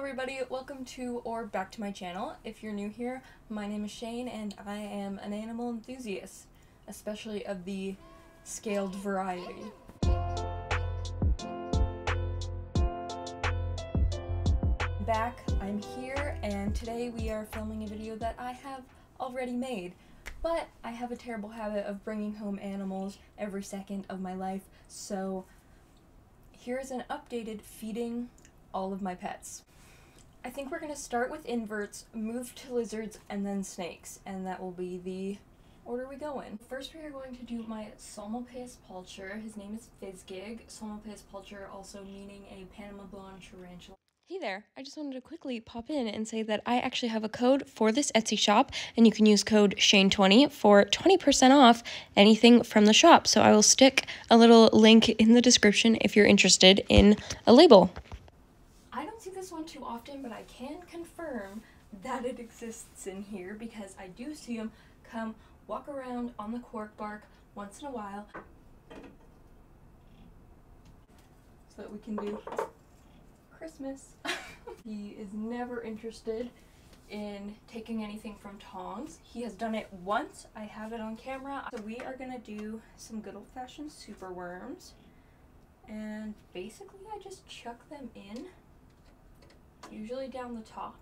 everybody, welcome to or back to my channel. If you're new here, my name is Shane and I am an animal enthusiast, especially of the scaled variety. Back, I'm here, and today we are filming a video that I have already made. But I have a terrible habit of bringing home animals every second of my life, so here's an updated feeding all of my pets. I think we're going to start with inverts, move to lizards, and then snakes, and that will be the order we go in. First we are going to do my Psalmopoeus pulcher. His name is Fizzgig. Psalmopoeus pulcher also meaning a Panama blonde tarantula. Hey there, I just wanted to quickly pop in and say that I actually have a code for this Etsy shop, and you can use code SHANE20 for 20% off anything from the shop. So I will stick a little link in the description if you're interested in a label. This one too often, but I can confirm that it exists in here because I do see them come walk around on the cork bark once in a while so that we can do Christmas. he is never interested in taking anything from tongs. He has done it once. I have it on camera. So we are to do some good old-fashioned super worms. And basically I just chuck them in, usually down the top.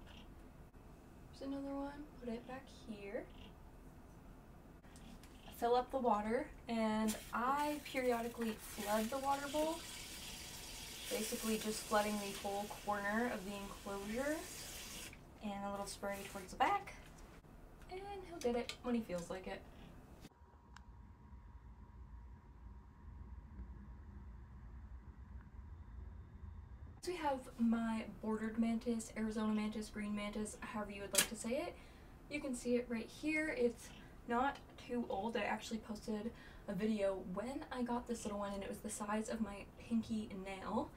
There's another one. Put it back here. Fill up the water and I periodically flood the water bowl basically just flooding the whole corner of the enclosure and a little spray towards the back and he'll get it when he feels like it. We have my bordered mantis, Arizona mantis, green mantis, however you would like to say it. You can see it right here. It's not too old. I actually posted a video when I got this little one and it was the size of my pinky nail.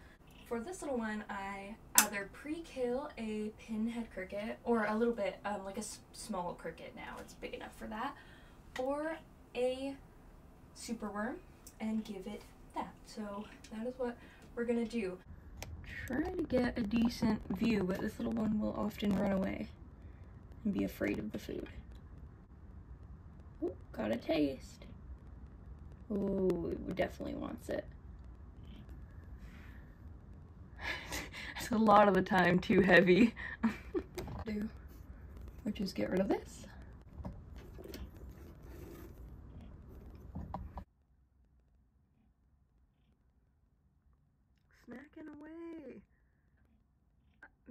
For this little one, I either pre-kill a pinhead cricket or a little bit, um, like a small cricket now, it's big enough for that, or a superworm and give it that. So that is what we're gonna do. Try to get a decent view, but this little one will often run away and be afraid of the food. Ooh, got a taste. Oh, it definitely wants it. it's a lot of the time too heavy. do, which is get rid of this. Snacking away.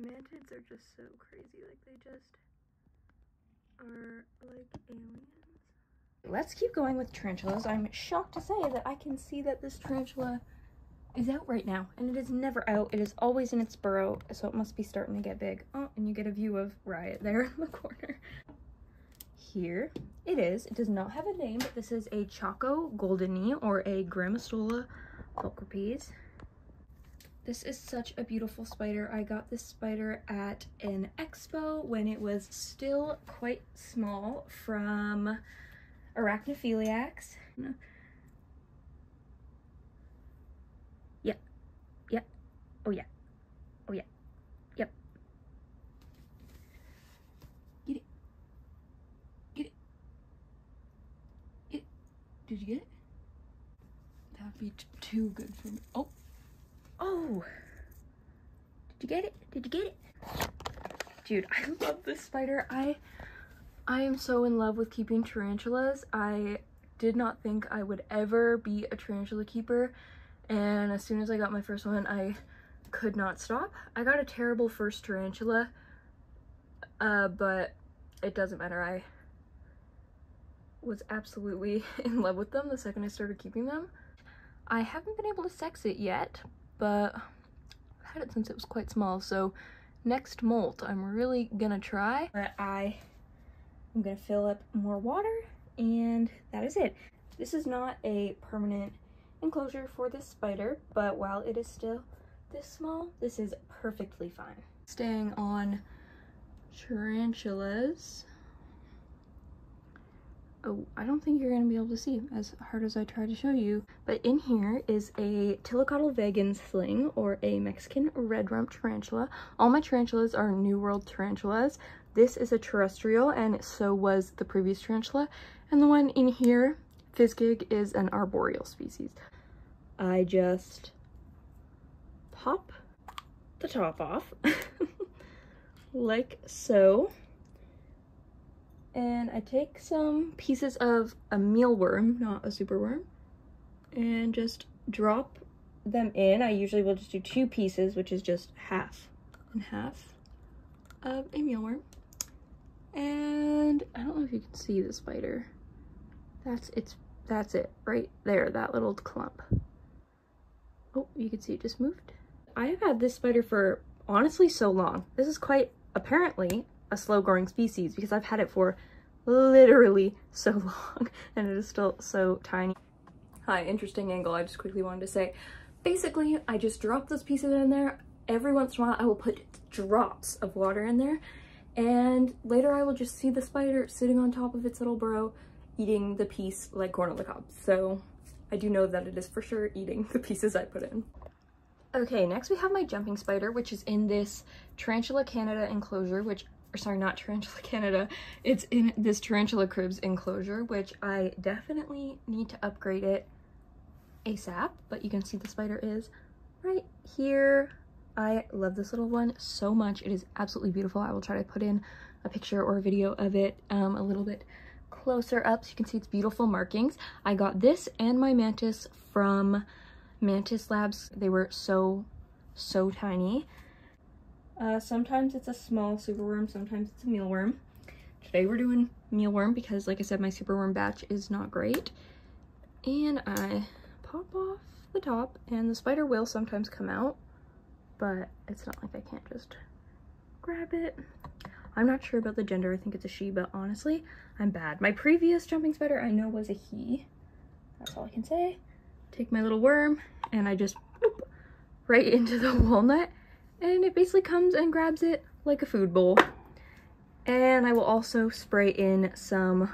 Mantids are just so crazy, like they just are like aliens. Let's keep going with tarantulas. I'm shocked to say that I can see that this tarantula is out right now and it is never out. It is always in its burrow, so it must be starting to get big. Oh, and you get a view of Riot there in the corner. Here it is. It does not have a name, but this is a Chaco golden knee or a Grammostola pulchripes. This is such a beautiful spider. I got this spider at an expo when it was still quite small from Arachnophiliacs. Yep. Yep. Oh yeah. Oh yeah. Yep. Get it. Get it. Get it. Did you get it? That'd be too good for me. Oh. Did you get it? Did you get it? Dude, I love this spider. I I am so in love with keeping tarantulas. I did not think I would ever be a tarantula keeper and as soon as I got my first one I could not stop. I got a terrible first tarantula uh, but it doesn't matter. I was absolutely in love with them the second I started keeping them. I haven't been able to sex it yet, but I've had it since it was quite small, so next molt I'm really gonna try. But I am gonna fill up more water and that is it. This is not a permanent enclosure for this spider, but while it is still this small, this is perfectly fine. Staying on tarantulas, oh, I don't think you're gonna be able to see as hard as I try to show you. But in here is a Tliltocatl vagans sling or a Mexican red rump tarantula. All my tarantulas are New World tarantulas. This is a terrestrial and so was the previous tarantula. And the one in here, Fizzgig, is an arboreal species. I just pop the top off like so and I take some pieces of a mealworm, not a superworm, and just drop them in. I usually will just do two pieces, which is just half and half of a mealworm. And I don't know if you can see the spider. That's it's that's it right there, that little clump. Oh, you can see it just moved. I have had this spider for honestly so long. This is quite apparently a slow growing species because I've had it for literally so long and it is still so tiny. Hi, interesting angle. I just quickly wanted to say, basically I just drop those pieces in there. Every once in a while I will put drops of water in there and later I will just see the spider sitting on top of its little burrow eating the piece like corn on the cob. So I do know that it is for sure eating the pieces I put in. Okay, next we have my jumping spider, which is in this Tarantula Canada enclosure, which, or sorry, not Tarantula Canada, it's in this Tarantula Cribs enclosure, which I definitely need to upgrade it ASAP, but you can see the spider is right here. I love this little one so much. It is absolutely beautiful. I will try to put in a picture or a video of it um, a little bit closer up so you can see its beautiful markings. I got this and my mantis from Mantis Labs. They were so, so tiny. Uh, sometimes it's a small superworm, sometimes it's a mealworm. Today we're doing mealworm because, like I said, my superworm batch is not great. And I pop off the top, and the spider will sometimes come out, but it's not like I can't just grab it. I'm not sure about the gender, I think it's a she, but honestly, I'm bad. My previous jumping spider I know was a he. That's all I can say take my little worm and I just boop, right into the walnut and it basically comes and grabs it like a food bowl. And I will also spray in some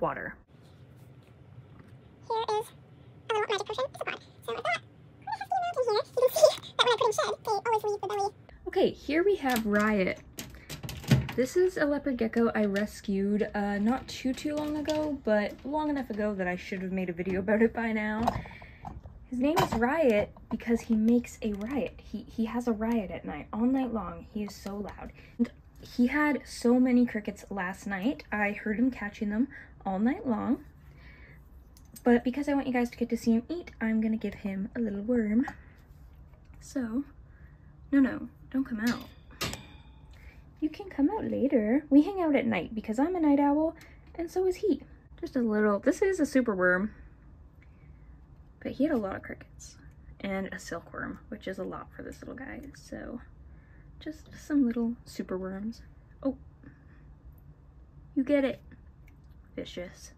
water. Here is a little magic potion. It's a. So I thought, a hefty amount in here. You can see that when I put in shed, they always leave the belly. Okay, here we have Riot. This is a leopard gecko I rescued uh, not too, too long ago, but long enough ago that I should have made a video about it by now. His name is Riot because he makes a riot. He, he has a riot at night, all night long. He is so loud. And he had so many crickets last night. I heard him catching them all night long. But because I want you guys to get to see him eat, I'm to give him a little worm. So, no, no, don't come out. You can come out later. We hang out at night because I'm a night owl and so is he. Just a little, this is a super worm. But he had a lot of crickets and a silkworm, which is a lot for this little guy. So just some little super worms. Oh, you get it. Vicious.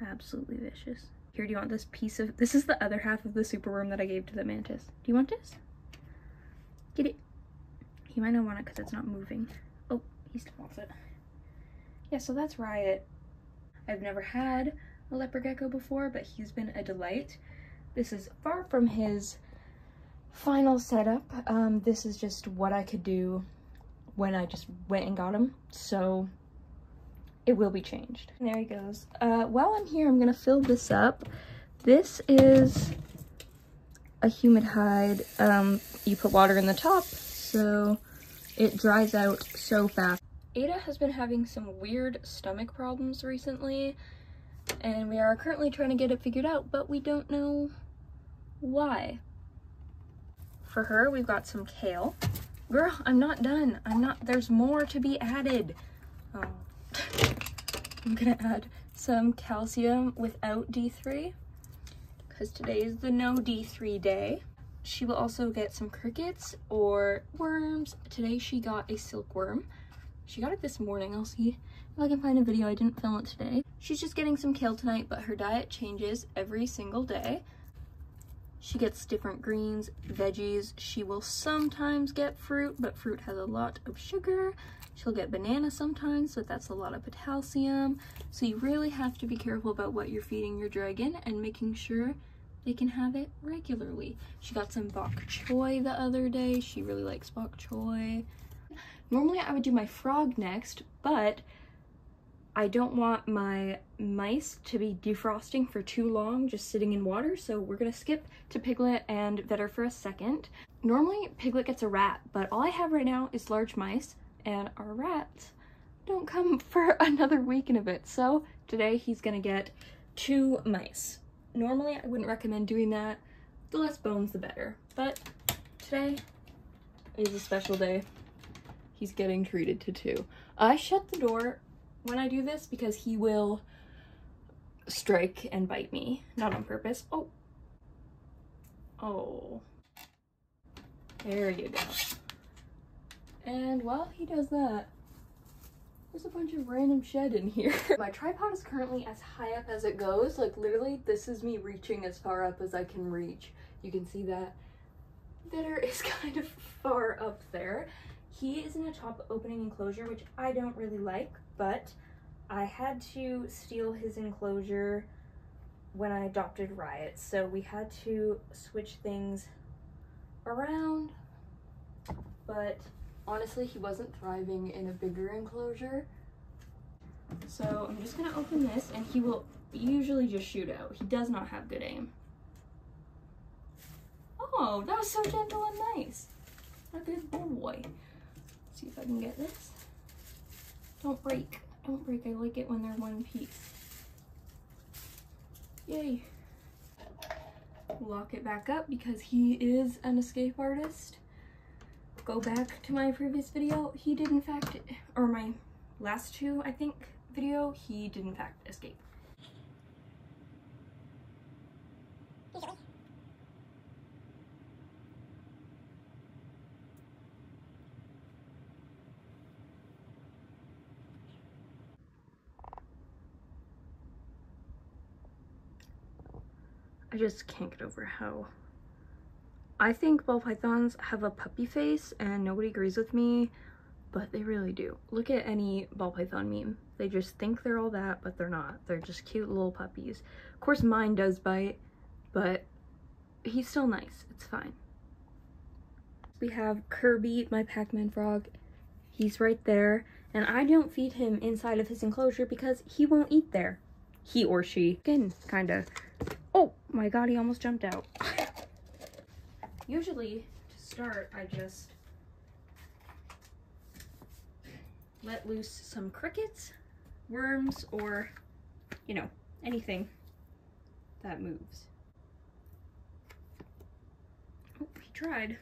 Absolutely vicious. Here, do you want this piece of, this is the other half of the super worm that I gave to the mantis. Do you want this? Get it. He might not want it because it's not moving. Oh, he still wants it. Yeah, so that's Riot. I've never had a leopard gecko before, but he's been a delight. This is far from his final setup. Um, this is just what I could do when I just went and got him. So it will be changed. And there he goes. Uh, while I'm here, I'm gonna fill this up. This is a humid hide. Um, you put water in the top, so it dries out so fast. Ada has been having some weird stomach problems recently, and we are currently trying to get it figured out, but we don't know why? For her, we've got some kale. Girl, I'm not done. I'm not, there's more to be added. Oh. I'm gonna add some calcium without D3 because today is the no D3 day. She will also get some crickets or worms. Today she got a silkworm. She got it this morning. I'll see if I can find a video. I didn't film it today. She's just getting some kale tonight, but her diet changes every single day. She gets different greens, veggies. She will sometimes get fruit, but fruit has a lot of sugar. She'll get banana sometimes, but that's a lot of potassium. So you really have to be careful about what you're feeding your dragon and making sure they can have it regularly. She got some bok choy the other day. She really likes bok choy. Normally I would do my frog next, but I don't want my mice to be defrosting for too long, just sitting in water, so we're gonna skip to Piglet and Vetter for a second. Normally, Piglet gets a rat, but all I have right now is large mice, and our rats don't come for another week and a bit, so today he's gonna get two mice. Normally, I wouldn't recommend doing that. The less bones, the better, but today is a special day. He's getting treated to two. I shut the door when I do this because he will strike and bite me. Not on purpose. Oh. Oh. There you go. And while he does that, there's a bunch of random shed in here. My tripod is currently as high up as it goes. Like literally, this is me reaching as far up as I can reach. You can see that. Bitter is kind of far up there. He is in a top opening enclosure, which I don't really like, but I had to steal his enclosure when I adopted Riot, so we had to switch things around, but honestly, he wasn't thriving in a bigger enclosure. So I'm just gonna open this and he will usually just shoot out. He does not have good aim. Oh, that was so gentle and nice. A good boy. Let's see if I can get this. Don't break. Don't break. I like it when they're one piece. Yay. Lock it back up because he is an escape artist. Go back to my previous video. He did in fact, or my last two, I think, video, he did in fact escape. I just can't get over how I think ball pythons have a puppy face and nobody agrees with me, but they really do. Look at any ball python meme. They just think they're all that, but they're not. They're just cute little puppies. Of course mine does bite, but he's still nice. It's fine. We have Kirby, my Pac-Man frog. He's right there. And I don't feed him inside of his enclosure because he won't eat there. He or she. Again, kind of. My god, he almost jumped out. Usually, to start, I just let loose some crickets, worms, or, you know, anything that moves. Oh, he tried.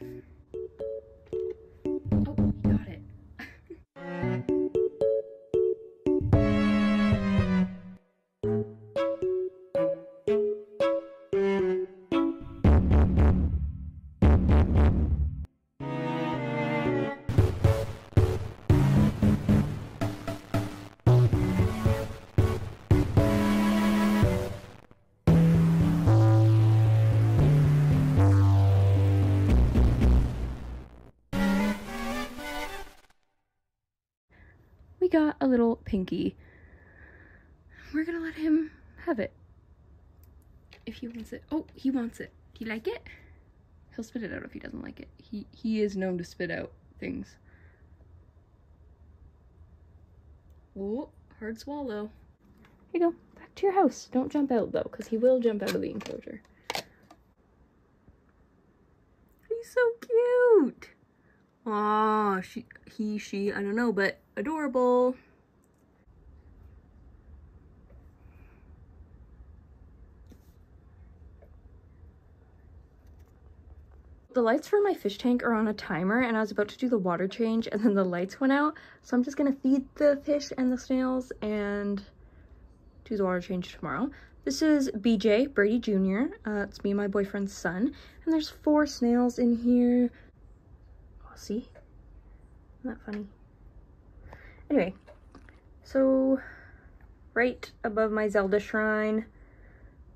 Got a little pinky. We're gonna let him have it. If he wants it. Oh, he wants it. Do you like it? He'll spit it out if he doesn't like it. He he is known to spit out things. Oh, hard swallow. Here you go. Back to your house. Don't jump out though, because he will jump out of the enclosure. He's so cute. Aw, she, he, she, I don't know, but adorable. The lights for my fish tank are on a timer and I was about to do the water change and then the lights went out. So I'm just gonna feed the fish and the snails and do the water change tomorrow. This is BJ, Brady Jr. Uh, it's me and my boyfriend's son. And there's four snails in here. Oh, see? Isn't that funny? Anyway, so right above my Zelda shrine,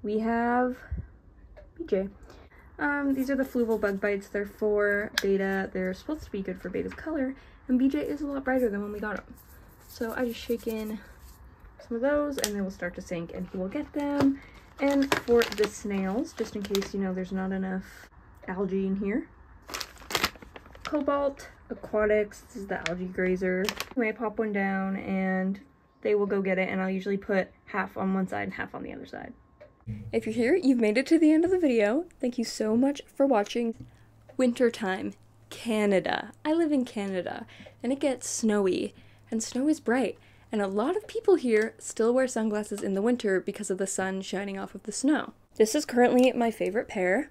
we have BJ. Um, these are the Fluval Bug Bites. They're for betta. They're supposed to be good for betta's color. And BJ is a lot brighter than when we got him. So I just shake in some of those and they will start to sink and he will get them. And for the snails, just in case, you know, there's not enough algae in here. Cobalt Aquatics, this is the algae grazer. I pop one down and they will go get it and I'll usually put half on one side and half on the other side. If you're here, you've made it to the end of the video. Thank you so much for watching. Wintertime, Canada. I live in Canada and it gets snowy and snow is bright. And a lot of people here still wear sunglasses in the winter because of the sun shining off of the snow. This is currently my favorite pair.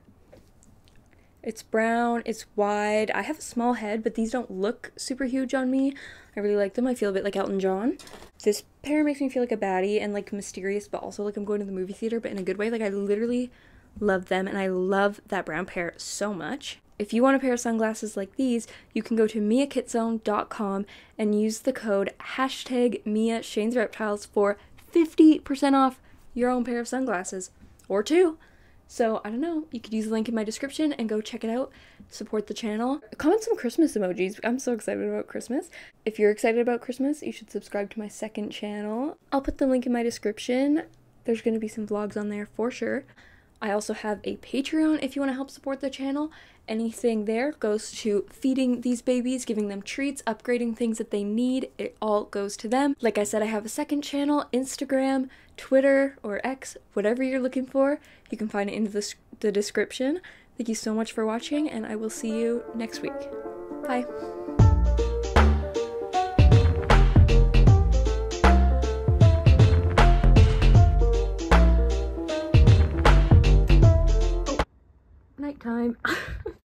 It's brown, it's wide. I have a small head, but these don't look super huge on me. I really like them. I feel a bit like Elton John. This pair makes me feel like a baddie and like mysterious, but also like I'm going to the movie theater, but in a good way. Like I literally love them and I love that brown pair so much. If you want a pair of sunglasses like these, you can go to miakitsone.com and use the code hashtag Mia Shane's Reptiles for 50% off your own pair of sunglasses or two. So I don't know, you could use the link in my description and go check it out. Support the channel. Comment some Christmas emojis. I'm so excited about Christmas. If you're excited about Christmas, you should subscribe to my second channel. I'll put the link in my description. There's going to be some vlogs on there for sure. I also have a Patreon if you want to help support the channel. Anything there goes to feeding these babies, giving them treats, upgrading things that they need. It all goes to them. Like I said, I have a second channel, Instagram, Twitter, or X, whatever you're looking for. You can find it in the, the description. Thank you so much for watching, and I will see you next week. Bye. nighttime.